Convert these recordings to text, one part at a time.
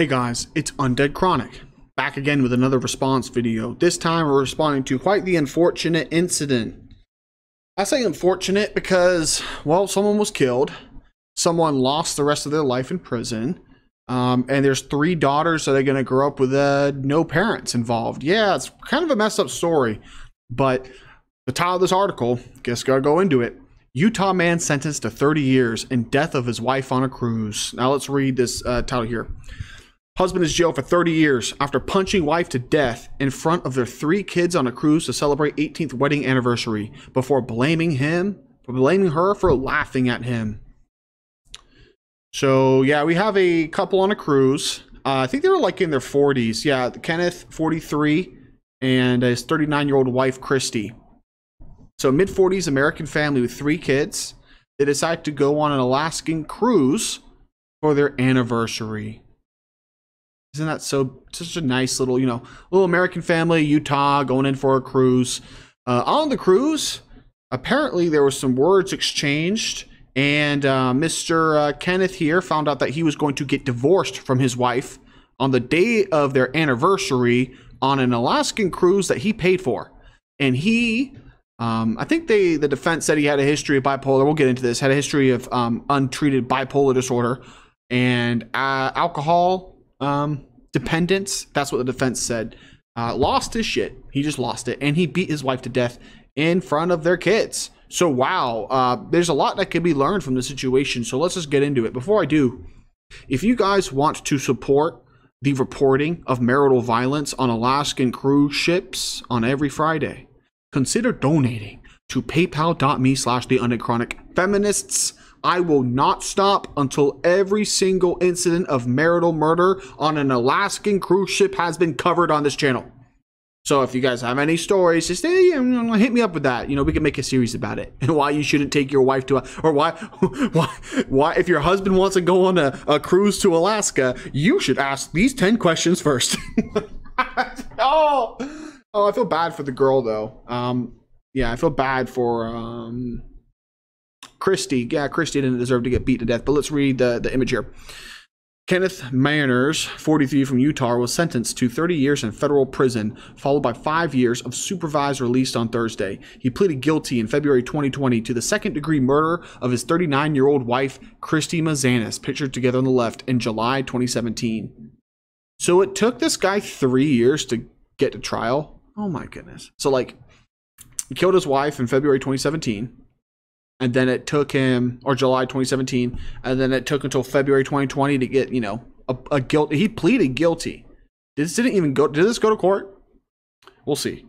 Hey guys, it's Undead Chronic. Back again with another response video. This time we're responding to quite the unfortunate incident. I say unfortunate because, well, someone was killed. Someone lost the rest of their life in prison. Um, and there's three daughters that are going to grow up with uh, no parents involved. Yeah, it's kind of a messed up story. But the title of this article, guess gotta go into it. Utah man sentenced to 30 years in death of his wife on a cruise. Now let's read this uh, title here. Husband is jailed for 30 years after punching wife to death in front of their three kids on a cruise to celebrate 18th wedding anniversary before blaming him, for blaming her for laughing at him. So yeah, we have a couple on a cruise. Uh, I think they were like in their 40s. Yeah, Kenneth, 43, and his 39 year old wife, Christy. So mid 40s American family with three kids. They decide to go on an Alaskan cruise for their anniversary. Isn't that so such a nice little, you know, little American family, Utah, going in for a cruise. Uh, on the cruise, apparently there was some words exchanged, and uh, Mr. Uh, Kenneth here found out that he was going to get divorced from his wife on the day of their anniversary on an Alaskan cruise that he paid for. And he, um, I think they, the defense said he had a history of bipolar. We'll get into this. Had a history of um, untreated bipolar disorder and uh, alcohol um, dependence. That's what the defense said. Uh, lost his shit. He just lost it, and he beat his wife to death in front of their kids. So wow, uh, there's a lot that can be learned from the situation. So let's just get into it. Before I do, if you guys want to support the reporting of marital violence on Alaskan cruise ships on every Friday, consider donating to paypal.me slash the chronic feminists I will not stop until every single incident of marital murder on an Alaskan cruise ship has been covered on this channel. So if you guys have any stories, just hey, hit me up with that. You know, we can make a series about it and why you shouldn't take your wife to a, or why, why, why if your husband wants to go on a, a cruise to Alaska, you should ask these ten questions first. oh, oh, I feel bad for the girl though. Um, yeah, I feel bad for um Christie, yeah, Christie didn't deserve to get beat to death, but let's read the, the image here. Kenneth Manners, 43 from Utah, was sentenced to 30 years in federal prison, followed by five years of supervised release on Thursday. He pleaded guilty in February 2020 to the second degree murder of his 39 year old wife, Christy Mazanis, pictured together on the left, in July 2017. So it took this guy three years to get to trial. Oh my goodness. So, like, he killed his wife in February 2017 and then it took him or July 2017, and then it took until February 2020 to get you know a, a guilt. He pleaded guilty. This didn't even go. Did this go to court? We'll see.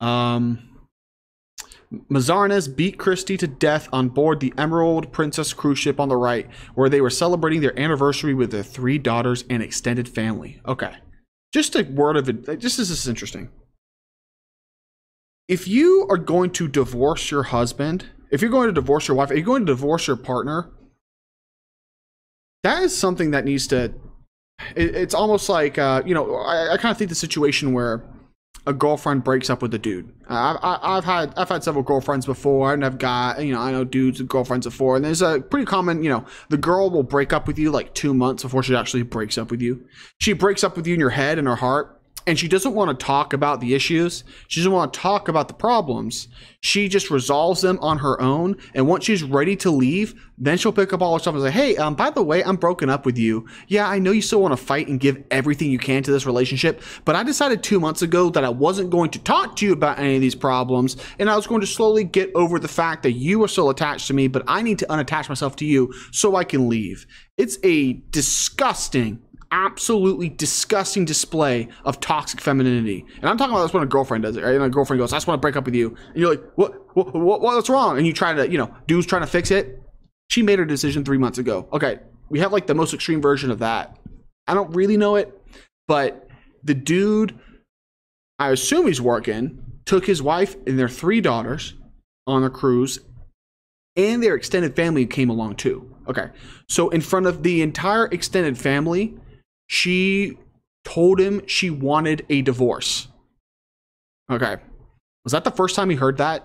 Um, Mazarnes beat Christie to death on board the Emerald Princess cruise ship on the right, where they were celebrating their anniversary with their three daughters and extended family. Okay, just a word of it. Just this is interesting. If you are going to divorce your husband if you're going to divorce your wife, if you're going to divorce your partner, that is something that needs to. It, it's almost like uh, you know, I, I kind of think the situation where a girlfriend breaks up with a dude. I've, I've had I've had several girlfriends before, and I've got you know I know dudes with girlfriends before, and there's a pretty common you know the girl will break up with you like two months before she actually breaks up with you. She breaks up with you in your head and her heart, and she doesn't want to talk about the issues. She doesn't want to talk about the problems. She just resolves them on her own. And once she's ready to leave, then she'll pick up all her stuff and say, Hey, um, by the way, I'm broken up with you. Yeah, I know you still want to fight and give everything you can to this relationship, but I decided two months ago that I wasn't going to talk to you about any of these problems. And I was going to slowly get over the fact that you are still attached to me, but I need to unattach myself to you so I can leave. It's a disgusting absolutely disgusting display of toxic femininity. And I'm talking about this when a girlfriend does it, right? And a girlfriend goes, I just want to break up with you. And you're like, what, what, what, what's wrong? And you try to, you know, dude's trying to fix it. She made her decision three months ago. Okay. We have like the most extreme version of that. I don't really know it, but the dude, I assume he's working, took his wife and their three daughters on a cruise and their extended family came along too. Okay. So in front of the entire extended family, she told him she wanted a divorce. Okay. Was that the first time he heard that?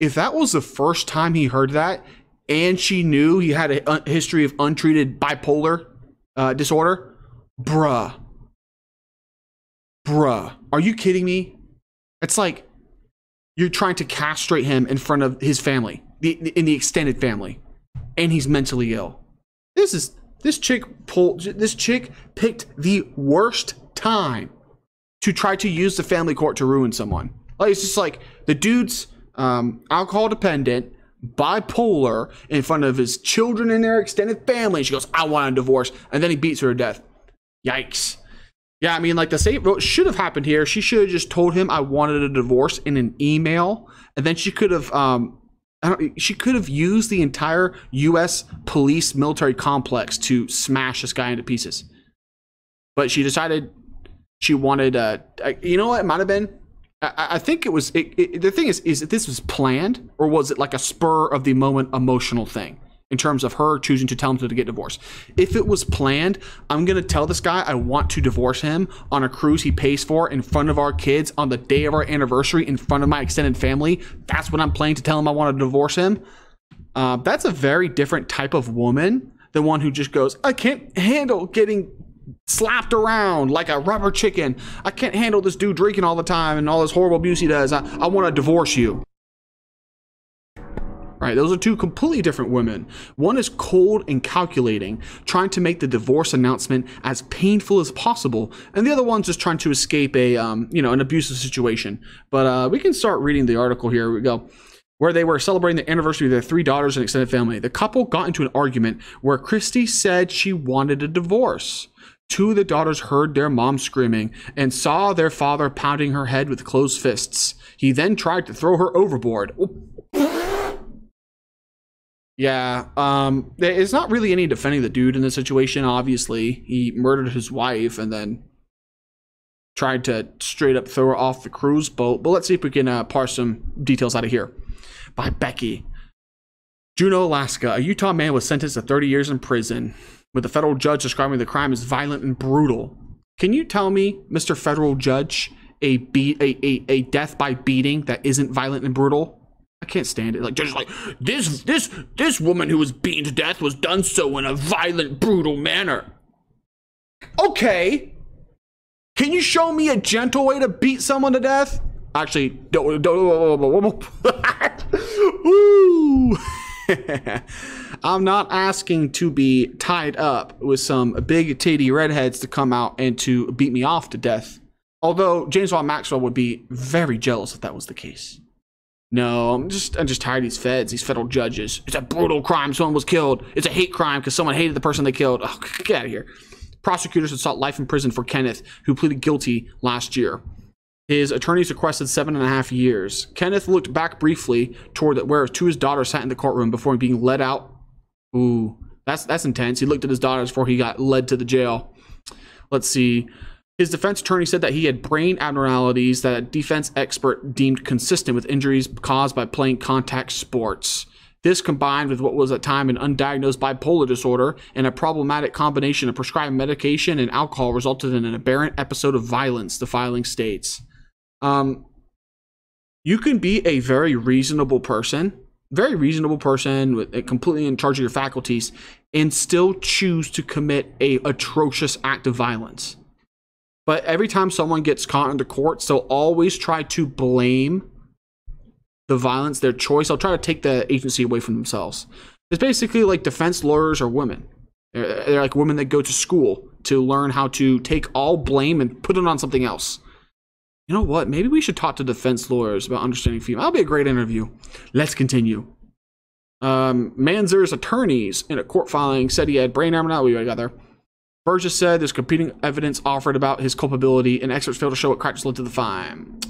If that was the first time he heard that, and she knew he had a history of untreated bipolar uh, disorder, bruh, bruh, are you kidding me? It's like you're trying to castrate him in front of his family, the, in the extended family, and he's mentally ill. This is this chick pulled this chick picked the worst time to try to use the family court to ruin someone. Like it's just like the dude's um, alcohol dependent, bipolar, in front of his children and their extended family. She goes, "I want a divorce," and then he beats her to death. Yikes. Yeah, I mean, like the same what should have happened here. She should have just told him I wanted a divorce in an email, and then she could have um, she could have used the entire U.S. police military complex to smash this guy into pieces. But she decided she wanted. Uh, you know what? It might have been. I, I think it was. It, it, the thing is, is that this was planned, or was it like a spur of the moment emotional thing? In terms of her choosing to tell him to get divorced. If it was planned, I'm going to tell this guy I want to divorce him on a cruise he pays for in front of our kids on the day of our anniversary in front of my extended family. That's what I'm planning to tell him I want to divorce him. Uh, that's a very different type of woman than one who just goes, I can't handle getting slapped around like a rubber chicken. I can't handle this dude drinking all the time and all this horrible abuse he does. I, I want to divorce you. Right, those are two completely different women. One is cold and calculating, trying to make the divorce announcement as painful as possible, and the other one's just trying to escape a, um, you know, an abusive situation. But uh, we can start reading the article here. we go where they were celebrating the anniversary of their three daughters and extended family. The couple got into an argument where Christy said she wanted a divorce. Two of the daughters heard their mom screaming and saw their father pounding her head with closed fists. He then tried to throw her overboard. Yeah, um, there's not really any defending the dude in this situation. Obviously, he murdered his wife and then tried to straight up throw her off the cruise boat. But let's see if we can uh, parse some details out of here. By Becky. Juneau, Alaska. A Utah man was sentenced to 30 years in prison, with a federal judge describing the crime as violent and brutal. Can you tell me, Mr. Federal Judge, a beat a, a, a death by beating that isn't violent and brutal? I can't stand it. Like just like this this this woman who was beaten to death was done so in a violent, brutal manner. Okay. Can you show me a gentle way to beat someone to death? Actually, don't don't Ooh. I'm not asking to be tied up with some big titty redheads to come out and to beat me off to death. Although James Bond Maxwell would be very jealous if that was the case. No, I'm just I'm just tired of these feds, these federal judges. It's a brutal crime. Someone was killed. It's a hate crime because someone hated the person they killed. Oh, get out of here. Prosecutors had sought life in prison for Kenneth, who pleaded guilty last year. His attorneys requested seven and a half years. Kenneth looked back briefly toward where two his daughters sat in the courtroom before being led out. Ooh, that's that's intense. He looked at his daughters before he got led to the jail. Let's see. His defense attorney said that he had brain abnormalities that a defense expert deemed consistent with injuries caused by playing contact sports. This combined with what was at time an undiagnosed bipolar disorder and a problematic combination of prescribed medication and alcohol resulted in an aberrant episode of violence, the filing states. Um, you can be a very reasonable person, very reasonable person, with, uh, completely in charge of your faculties, and still choose to commit a atrocious act of violence. But every time someone gets caught in the courts, they'll always try to blame the violence, their choice. They'll try to take the agency away from themselves. It's basically like defense lawyers are women. They're, they're like women that go to school to learn how to take all blame and put it on something else. You know what? Maybe we should talk to defense lawyers about understanding female. That'll be a great interview. Let's continue. Um, Manzer's attorneys in a court filing said he had brain abnormality. We got there. Burgess said there's competing evidence offered about his culpability, and experts failed to show what cracks led to the crime.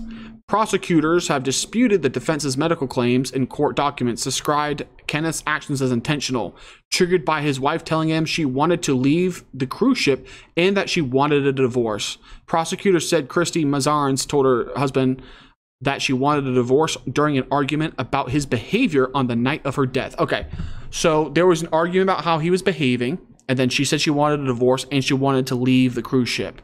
Prosecutors have disputed the defense's medical claims in court documents described Kenneth's actions as intentional, triggered by his wife telling him she wanted to leave the cruise ship and that she wanted a divorce. Prosecutors said Christy Mazarnes told her husband that she wanted a divorce during an argument about his behavior on the night of her death. Okay, so there was an argument about how he was behaving and then she said she wanted a divorce and she wanted to leave the cruise ship.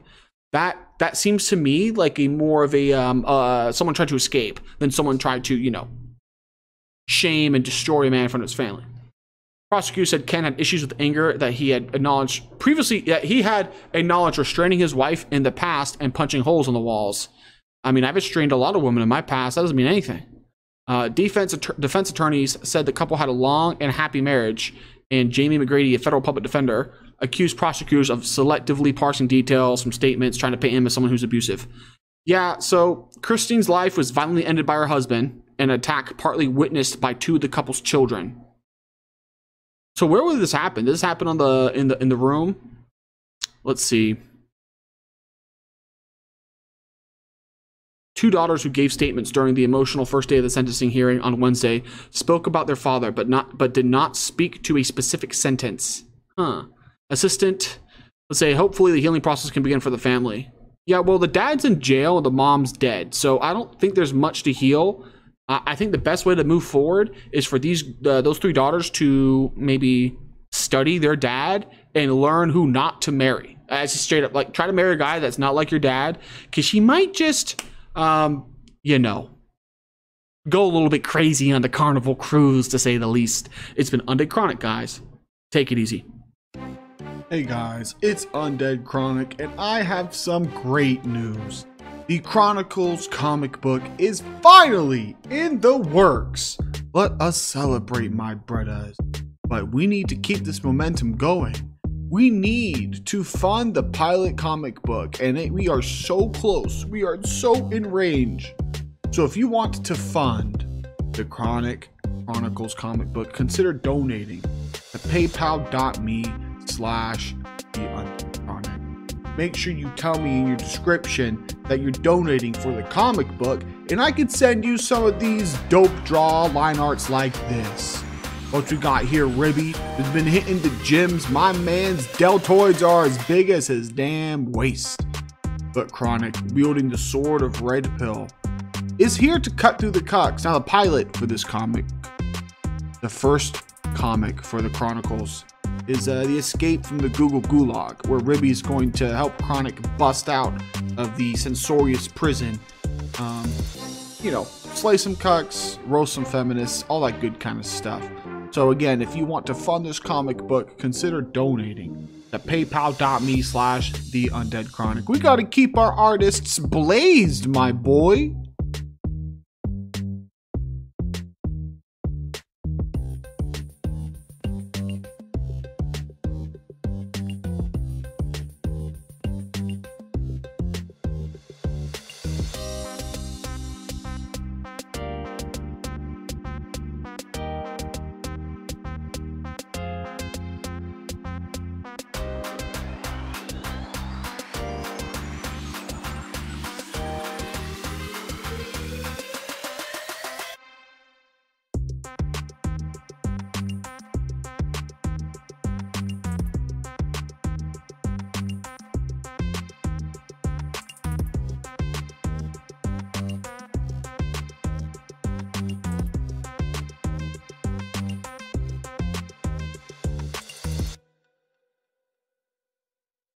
That that seems to me like a more of a um uh someone tried to escape than someone tried to you know shame and destroy a man in front of his family. Prosecutor said Ken had issues with anger that he had acknowledged previously. That he had acknowledged restraining his wife in the past and punching holes in the walls. I mean, I've restrained a lot of women in my past. That doesn't mean anything. Uh, defense defense attorneys said the couple had a long and happy marriage, and Jamie McGrady, a federal public defender, accused prosecutors of selectively parsing details from statements, trying to paint him as someone who's abusive. Yeah, so Christine's life was violently ended by her husband, an attack partly witnessed by two of the couple's children. So where would this happen? Did this happen on the in the in the room? Let's see. Two daughters who gave statements during the emotional first day of the sentencing hearing on Wednesday spoke about their father, but not but did not speak to a specific sentence. Huh. Assistant, let's say, hopefully the healing process can begin for the family. Yeah, well, the dad's in jail and the mom's dead, so I don't think there's much to heal. I think the best way to move forward is for these uh, those three daughters to maybe study their dad and learn who not to marry. As straight up, like try to marry a guy that's not like your dad, because she might just um, you know, go a little bit crazy on the carnival cruise to say the least. It's been Undead Chronic, guys. Take it easy. Hey guys, it's Undead Chronic, and I have some great news. The Chronicles comic book is finally in the works. Let us celebrate, my brothers. But we need to keep this momentum going we need to fund the pilot comic book, and it, we are so close. We are so in range. So if you want to fund the Chronic Chronicles comic book, consider donating to paypal.me slash the chronic. Make sure you tell me in your description that you're donating for the comic book, and I can send you some of these dope draw line arts like this. What you got here, Ribby? Has been hitting the gyms. My man's deltoids are as big as his damn waist. But Chronic, wielding the sword of Red Pill, is here to cut through the cucks. Now, the pilot for this comic, the first comic for the Chronicles, is uh, the escape from the Google Gulag, where Ribby is going to help Chronic bust out of the censorious prison. Um, you know, slay some cucks, roast some feminists, all that good kind of stuff. So again, if you want to fund this comic book, consider donating at paypal.me slash the undead chronic. We gotta keep our artists blazed, my boy.